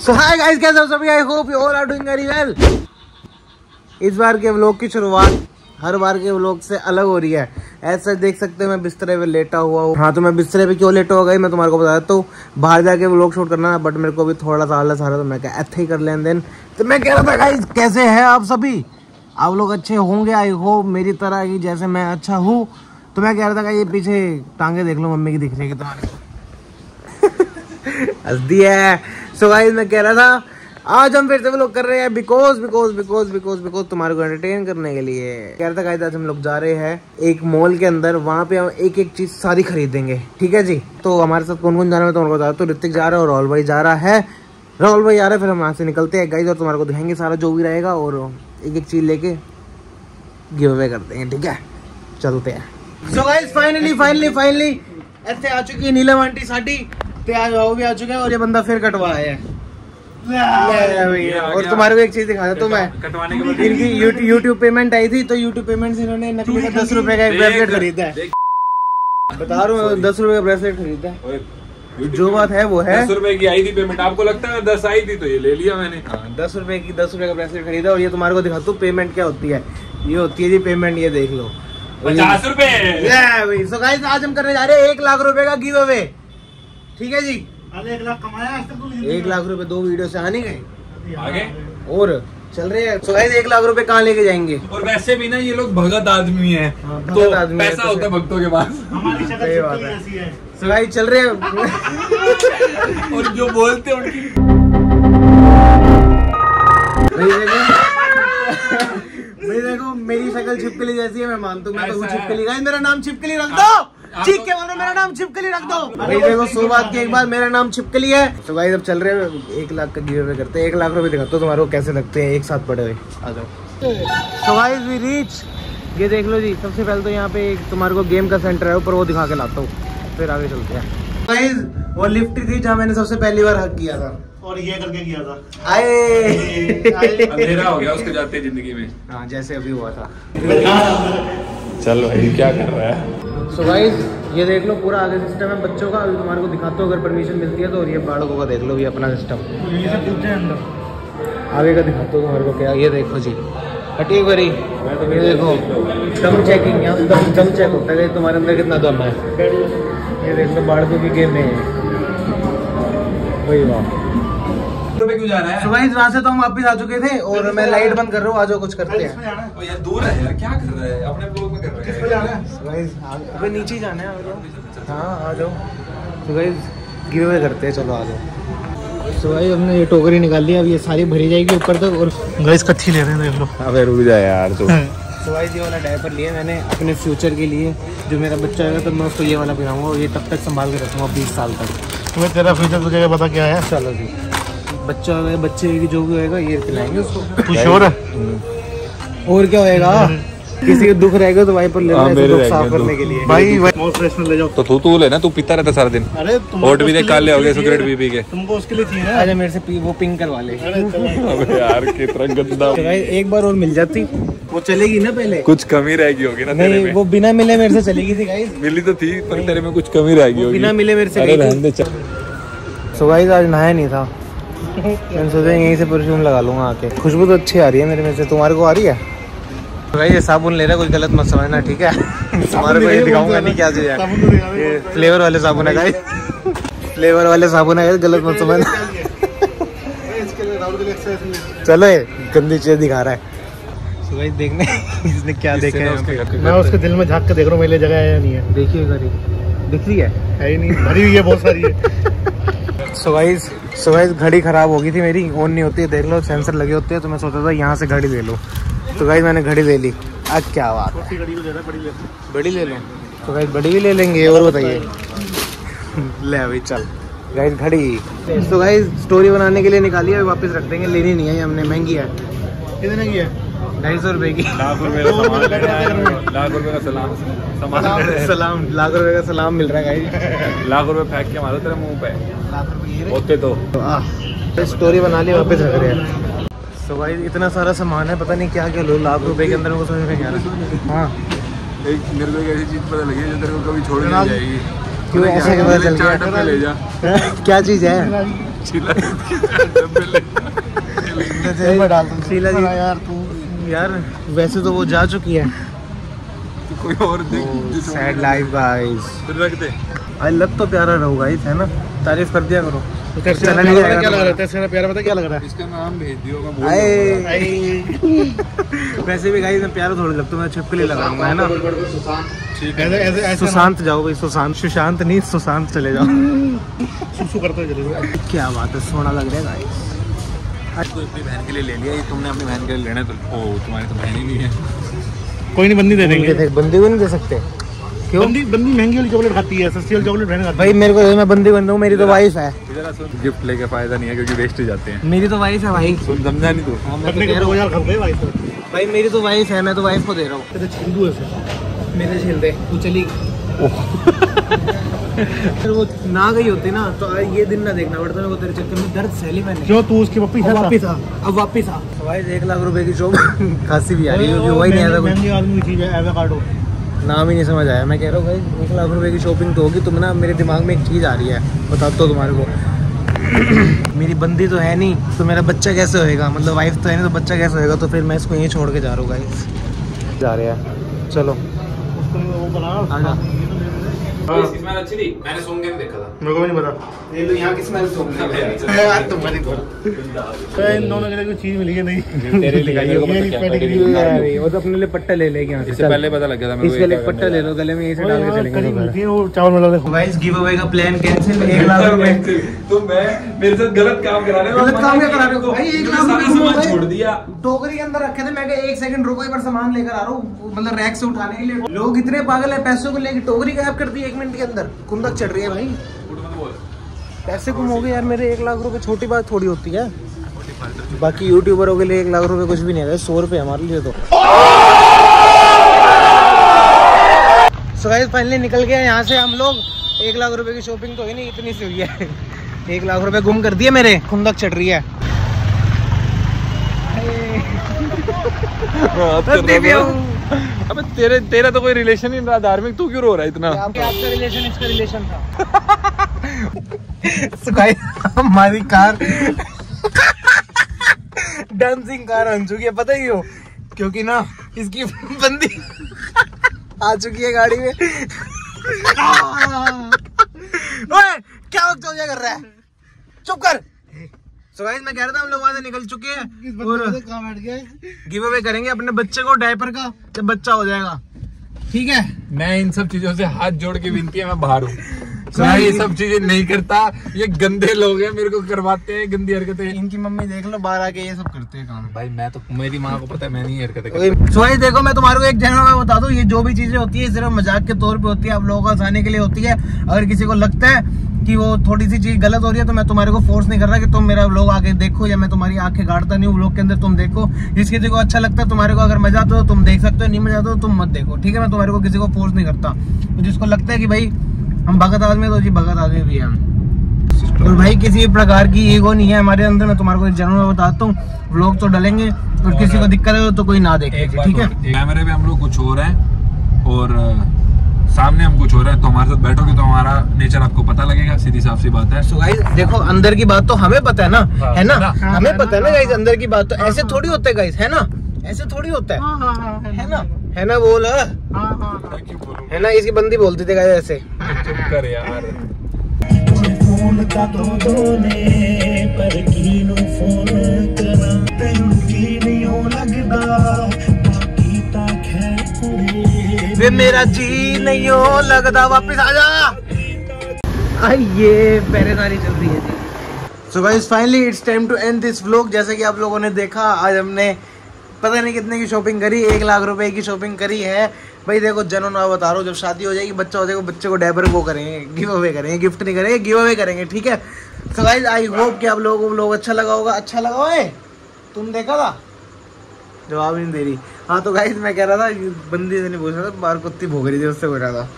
सो hi guys कैसे हो सभी? I hope you all are doing very well इस बार के व्लॉग की शुरुआत हर बार के व्लॉग से अलग हो रही है। ऐसा देख सकते हो मैं बिस्तरे पे लेटा हुआ हूँ। हाँ तो मैं बिस्तरे पे क्यों लेटा हो गई, मैं तुम्हारे को बता देता हूँ। बाहर जाके व्लॉग शूट करना बट मेरे को भी थोड़ा सा आलस आ रहा था मैं क्या ही कर लेन देन तो मैं कह रहा था गाइस कैसे है आप सभी? आप लोग अच्छे होंगे आई होप मेरी तरह ही जैसे मैं अच्छा हूँ। तो मैं कह रहा था ये पीछे टांगे देख लो, मम्मी की दिख रही है तुम्हारे हंस है। सो गाइस मैं कह रहा था, आज हम फिर से लोग कर रहे हैं because because because because because तुम्हारे को एंटरटेन करने के लिए। कह रहा था गाइस आज हम लोग जा रहे हैं एक मॉल के अंदर, वहाँ पे हम एक एक चीज़ सारी खरीदेंगे। ठीक है जी? तो हमारे साथ कौन कौन जा रहा है तुम्हारे को बता तो ऋतिक जा रहा है और राहुल भाई जा रहा है। राहुल भाई आ रहे हैं, फिर हम यहाँ से निकलते हैं। गाइस और तुम्हारे को दिखाएँगे सारा जो भी रहेगा और एक एक चीज़ लेके गिव अवे करते हैं। ठीक है? चलते हैं। So guys finally finally finally ऐसे आ चुकी है नीलम आंटी साडी ते आज वो भी आ चुके हैं और ये बंदा फिर कटवा आया है। और तुम्हारे को एक चीज़ दिखा तो मैं कटवाने के बाद इनकी यूट्यूब पेमेंट आई थी तो यूट्यूब पेमेंट से इन्होंने नकली का दस रुपए का एक ब्रेसलेट खरीदा है। बता रहा हूँ दस रुपए का ब्रेसलेट खरीदा है। जो बात है वो है। दस रुपए की आई थी पेमेंट आपको लगता है दस आई थी तो ये ले लिया मैंने। हाँ, दस रुपए की दस रुपए का ब्रेसलेट खरीदा और ये तुम्हारे को दिखाता हूँ पेमेंट क्या होती है। ये होती है जी पेमेंट ये देख लो। पचास रुपए। आज हम करने जा रहे हैं एक लाख रुपए का गिव अवे ठीक है जी? अरे एक लाख कमाया तूने एक लाख रुपए दो वीडियो से आने गए। आगे? और चल रहे हैं। सो गाइस एक लाख रुपए कहाँ लेके जाएँगे? और वैसे भी ना ये लोग भगत आदमी हैं। हाँ, तो आदमी है, पैसा तो होता है भक्तों के पास। हमारी शक्ल सही बात है। सो गाइस चल रहे हैं। और जो बोलते हैं उनकी भाई देखो। मेरी शक्ल छिपकली जैसी है मैं मानता हूँ मैं तो हूँ छिपकली। गाइस मेरा नाम छिपकली रख दो। चीख के बोलो मेरा नाम छिपकली रख दो। भाई देखो सो बात की एक बार मेरा नाम छिपकली है। तो गाइस अब चल रहे हैं एक लाख का गिव अवे करते हैं एक लाख रुपए दिखाते हो तुम्हारे कैसे लगते हैं एक साथ पड़े हुए। आ जाओ। सो गाइस वी रीच ये देख लो जी सबसे पहले तो यहाँ पे एक तुम्हारे को गेम का सेंटर है ऊपर वो दिखा के लाता हूँ। फिर आगे चलते हैं। गाइस वो लिफ्ट थी जहाँ मैंने सबसे पहली बार हक किया था। और ये करके किया था। आए। अंधेरा हो गया उसके जाते ज़िंदगी में। हाँ जैसे अभी हुआ था। चल भाई क्या कर रहा है? सो गाइस ये देख लो पूरा आगे सिस्टम है। बच्चों का अभी तुम्हारे को दिखाता हूँ अगर परमिशन मिलती है तो और ये बालकों का देख लो ये अपना सिस्टम ये सब पूछते आगे का दिखाता हूँ तुम्हारे को क्या ये देखो जी। हटी बरी ये देखो दम चेकिंग यहाँ दम दम चेक होता है तुम्हारे अंदर कितना दम है। ये देख लो बालकों की गेम है। वही वाह रुपए क्यों जा रहा सो है गाइस वहाँ से तो हम वापस आ चुके थे और मैं लाइट बंद कर रहा हूँ आ जाओ कुछ करते हैं। जाना है? यार दूर है यार क्या कर रहा है? अपने ब्लॉग में कर रहा है। जाना है? So guys, आ- अबे नीचे ही जाना है हाँ आ जाओ। तो गाइस गिव अवे करते हैं चलो आ जाओ। सो गाइस हमने ये टोकरी निकाल ली अब ये सारी भरी जाएगी ऊपर तक और गैस कच्ची ले रहे हैं देख लो। अबे रुक जा यार तू। गाइस ये वाला डायपर लिया मैंने अपने फ्यूचर के लिए जो मेरा बच्चा होगा तो मैं उसको ये वाला पिलाऊँगा और ये तब तक संभाल के रखूँगा बीस साल तक। तुम्हें तेरा फ्यूचर तुझे पता क्या है? चलो जी। बच्चा बच्चे की जो भी होएगा ये पिलाएँगे उसको। श्योर है? और क्या होएगा? किसी को दुख रहेगा तो वाइपर ले हाँ, लेना दुख साफ़ करने के लिए। भाई मोस्ट फ्रेशनर ले जाओ। तो तू तू ले ना तू पीता रहता सारा दिन। अरे तुम होट भी देख काले हो गए सिगरेट पी पी के। तुमको उसके लिए चाहिए ना। आजा मेरे से वो पिंक करवा ले। अरे अबे यार कितना गंदा। तो गाइस एक बार और मिल जाती। वो चलेगी ना पहले? कुछ कमी रहेगी होगी ना तेरे में। वो बिना मिले मेरे से चलेगी थी गाइस मिली तो थी पर तेरे में कुछ कमी रहेगी होगी। बिना मिले मेरे से अरे रहने दे चल। सो गाइस आज नहाया नहीं था। मैंने सोचा यहीं से परफ्यूम लगा लूँगा आके। खुशबू तो अच्छी आ रही है मेरे में से। तुम्हारे को आ रही है? तो भाई ये साबुन ले रहा है कोई गलत मत समझना ठीक है? तुम्हारे को ये दिखाऊँगा नहीं क्या चीज़ है। तो ये फ्लेवर वाले साबुन है गाइस फ्लेवर वाले साबुन है गलत मत समझना। चलो ये गंदी चीज़ दिखा रहा है। सो गाइस देखने इसने क्या देखा है उसके मैं उसके दिल में झाँक के देख रहा हूँ मेरे लिए जगह है या नहीं है। देखिए दिख रही है? है ही नहीं भरी हुई है बहुत सारी है। सो गाइस घड़ी खराब हो गई थी मेरी ऑन नहीं होती है देख लो सेंसर लगे होते हैं तो मैं सोचा था यहाँ से घड़ी ले लो। तो गाइस मैंने घड़ी ले ली। आज क्या बात है। बड़ी ले लो। तो गाइस बड़ी भी ले लेंगे, और बताइए। ले भाई चल। गाइस घड़ी। तो गाइस स्टोरी बनाने के लिए निकाली है वापस रख देंगे। लेनी नहीं है, हमने, महँगी है। कितने की है? ढाई सौ रुपए की लाख रुपए का सामान ले रहा है लाख रुपए का सलाम सामान है सलाम लाख रुपए का सलाम मिल रहा है गाइस लाख रुपए फेंक के मारो तेरे मुँह पे लाख रुपए होते तो स्टोरी बना ली वापस रख रहे हैं तो भाई इतना सारा सामान है पता नहीं क्या क्या लो लाख रुपए के अंदर वो समझ में नहीं आ रहा हाँ एक मेरे को ऐसी चीज़ पता लगी है जो तेरे को कभी छोड़ नहीं जाएगी क्यों ऐसे क्या पता चल गया ले जा क्या चीज़ है शीला डब्बे ले जेल में डाल दूँ शीला जी। हाँ यार वैसे तो वो जा चुकी है। तू कोई और सैड लाइफ गाइस रख दे। आई लग तो प्यारा रहो गाइस है ना? तारीफ़ कर दिया करो। तो तेरे से चला नहीं जाएगा क्या लग रहा है। तेरे प्यारा पता क्या लग रहा है? इसका नाम भेज दियो आई- वैसे भी गाइस मैं प्यारा थोड़ी लगता हूँ मैं छिपकली लगाऊँगा है ना? ठीक है। ऐसे ऐसे सुशांत जाओ भाई सुशांत। सुशांत नहीं सुशांत चले जाओ। सुसु करते चले जाओ। क्या बात है सोना लग रहा है गाइस तो अपनी बहन के लिए ले लिया ये तुमने अपनी बहन के लिए लेना तो ओ तुम्हारी तो बहन ही नहीं है। कोई नहीं बंदी दे देंगे। बंदी को नहीं दे सकते। क्यों? बंदी बंदी महँगी वाली चॉकलेट खाती है सस्ती वाली चॉकलेट बहन खाती भाई मेरे को मैं बंदी बन मेरी तो वाइफ है। गिफ्ट लेके फ़ायदा नहीं है क्योंकि वेस्ट ही जाते हैं। मेरी तो वाइफ है भाई। सुन समझा नहीं तू? हाँ, तो भाई मेरी तो वाइफ है मैं तो वाइफ को दे रहा हूँ। तेरे छिंदू ऐसे मेरे छिल दे तू चली। फिर वो ना गई होती ना तो ये दिन ना देखना पड़ता मेरे को तेरे चक्कर में। दर्द सहली मैंने। क्यों तू उसकी पप्पी अब वापिस आ अब वापिस आ। भाई एक लाख रुपए की शॉप खांसी भी आ रही है वही नहीं आता कुछ। आदमी की चीज़ है एवोकाडो नाम ही नहीं समझ आया। मैं कह रहा हूँ भाई एक लाख रुपए की शॉपिंग तो होगी तुम ना मेरे दिमाग में एक चीज़ आ रही है बताता हूँ तुम्हारे को। मेरी बंदी तो है नहीं तो मेरा बच्चा कैसे होएगा? मतलब वाइफ तो है नहीं तो बच्चा कैसे होएगा? तो फिर मैं इसको यहीं छोड़ के जा रहा हूँ गाइस जा रहे हैं। चलो। उसको वो बना आजा इसमें अच्छी थी मैंने सुन के देखा था। मेरे को भी नहीं पता। ये लो यहाँ की स्मेल सुन यार तुम्हारी तो इन दोनों के लिए कोई चीज़ मिली है नहीं? तेरे लिए मेरे को पता क्या? वो तो अपने लिए पट्टा ले लेके यहाँ इससे पहले पता लग गया था मेरे को इसके लिए पट्टा ले लो गले में यहीं डाल के चलेंगे। कड़ी तो घर। मिलती है वो चावल मिला देखो। गाइस गिव अवे का प्लान कैंसिल एक लाख रुपए। तो मैं मेरे साथ गलत काम करा रहे हो। गलत काम क्या करा रहे हो? भाई, एक लाख रुपए सामान छोड़ दिया। टोकरी के अंदर रखे थे। मैं कहा एक सेकंड रुको एक बार सामान लेकर आ रहा हूँ। मतलब रैक से उठाने के लिए। लोग इतने पागल है पैसों को लेकर टोकरी गायब कर दी एक मिनट के अंदर? कुंदक चढ़ रही है भाई। पैसे गुम हो गए यार मेरे, एक लाख रुपए छोटी बात थोड़ी होती है। बाकी यूट्यूबरों के लिए एक लाख रुपए कुछ भी नहीं है। सौ रुपए हमारे लिए तो। फाइनली निकल गए यहाँ से हम लोग। एक लाख रुपए की शॉपिंग तो ही नहीं, इतनी सी हुई है। एक लाख रुपए गुम कर दिए मेरे। खुंदक चढ़ रही है। अबे तेरे तेरा तो कोई रिलेशन ही धार्मिक तू क्यों रो रहा है इतना? आपका रिलेशन इसका रिलेशन था। हमारी कार डांसिंग कार बन चुकी है पता ही हो क्योंकि ना इसकी बंदी आ चुकी है गाड़ी में। ओए क्या वक्त हो कर रहा है? चुप कर। सो गाइस मैं कह रहा था हम लोग वहाँ से निकल चुके हैं और कहाँ बैठ गए गिव अवे करेंगे अपने बच्चे को डायपर का जब बच्चा हो जाएगा। ठीक है? मैं इन सब चीज़ों से हाथ जोड़ के विनती है मैं बाहर हूँ। मैं ये सब चीज़ें नहीं करता। ये गंदे लोग हैं मेरे को करवाते हैं गंदी हरकतें। इनकी मम्मी देख लो बाहर आके ये सब करते हैं काम। भाई मैं तो मेरी माँ को पता है मैं नहीं हरकतें करता। देखो मैं तुम्हारे को एक जनरल बता दूँ। ये जो भी चीज़ें होती है सिर्फ़ मज़ाक के तौर पे होती है आप लोगों को हंसाने के लिए होती है। अगर किसी को लगता है कि वो थोड़ी सी चीज़ गलत हो रही है तो मैं तुम्हारे को फोर्स नहीं कर रहा कि तुम मेरा लोग आगे देखो या मैं तुम्हारी आँखें गाड़ता नहीं हूँ लोग के अंदर तुम देखो। जिस किसी को अच्छा लगता है तुम्हारे को अगर मज़ा आता हो तुम देख सकते हो नहीं मज़ा आता हो तुम मत देखो। ठीक है मैं तुम्हारे को किसी को फोर्स नहीं करता। तो जिसको लगता है कि भाई हम भगत आदमी तो जी भगत आदमी भी हैं हम। और भाई किसी भी प्रकार की ईगो नहीं है हमारे अंदर मैं तुम्हारे को जनरल में बताता हूँ। व्लॉग तो डलेंगे और किसी को दिक्कत है तो कोई ना देखे। ठीक है? कैमरे पे हम लोग कुछ और हैं और सामने हम कुछ हो रहा है तो हमारे साथ बैठोगे तो हमारा नेचर आपको पता लगेगा सीधी साफ़ सी बात है। सो गाइस देखो अंदर की बात तो हमें पता है ना? हाँ, है ना? है? हमें पता है ना गाइस अंदर की बात तो ऐसे थोड़ी होता है गाइस है ना? ऐसे थोड़ी होता है। है ना? है ना बोल हाँ, हाँ, हाँ। है। ना इसकी बंदी बोलती थी ऐसे। चुप कर यार। वे मेरा जी नहीं हो लगता वापस आ जा। आइए पहरेदारी चल रही है जी। So guys finally it's time to end this vlog जैसे कि आप लोगों ने देखा आज हमने पता नहीं कितने की शॉपिंग करी, एक लाख रुपए की शॉपिंग करी है। भाई देखो, जनों ना बता रहा हूँ, जब शादी हो जाएगी, बच्चा हो जाएगा, बच्चे को डायपर वो करेंगे गिव अवे करेंगे गिफ्ट नहीं करेंगे गिव अवे करेंगे, ठीक है? सो गाइस आई होप कि आप लोगों को व्लॉग अच्छा लगा होगा। अच्छा लगा है तुम देखा था? जवाब नहीं दे रही। हाँ तो गाइस मैं कह रहा था बंदी से नहीं पूछ रहा था, बार कुत्ती भोग रही थी, उससे बोल रहा था। तो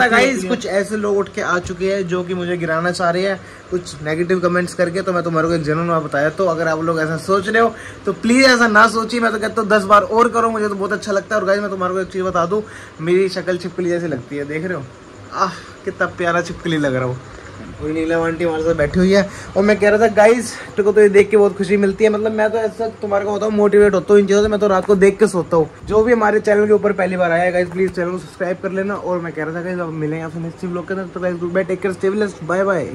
गाइस कुछ ऐसे लोग उठ के आ चुके हैं जो कि मुझे गिराना चाह रहे हैं। कुछ नेगेटिव कमेंट्स करके तो मैं तुम्हारे को एक जनरल में बताया। तो अगर आप लोग ऐसा सोच रहे हो तो प्लीज़ ऐसा ना सोचिए। मैं तो कहता हूँ दस बार और करो मुझे तो बहुत अच्छा लगता है। और गाइस मैं तुम्हारे को एक चीज़ बता दूँ मेरी शक्ल छिपकली जैसी लगती है देख रहे हो? आह कितना प्यारा छिपकली लग रहा हूँ। और नीला आंटी हमारे साथ बैठी हुई है। और मैं कह रहा था गाइस तेरे को तो ये देख के बहुत खुशी मिलती है। मतलब मैं तो ऐसा तुम्हारे को होता हूँ मोटिवेट होता हूँ इन चीज़ों से, मैं तो रात को देख के सोता हूँ। जो भी हमारे चैनल के ऊपर पहली बार आया गाइस प्लीज़ चैनल को सब्सक्राइब कर लेना। और मैं कह रहा था गाइस अब मिलेंगे आपसे नेक्स्ट ब्लॉग के अंदर तो guys good bye take care stay bye bye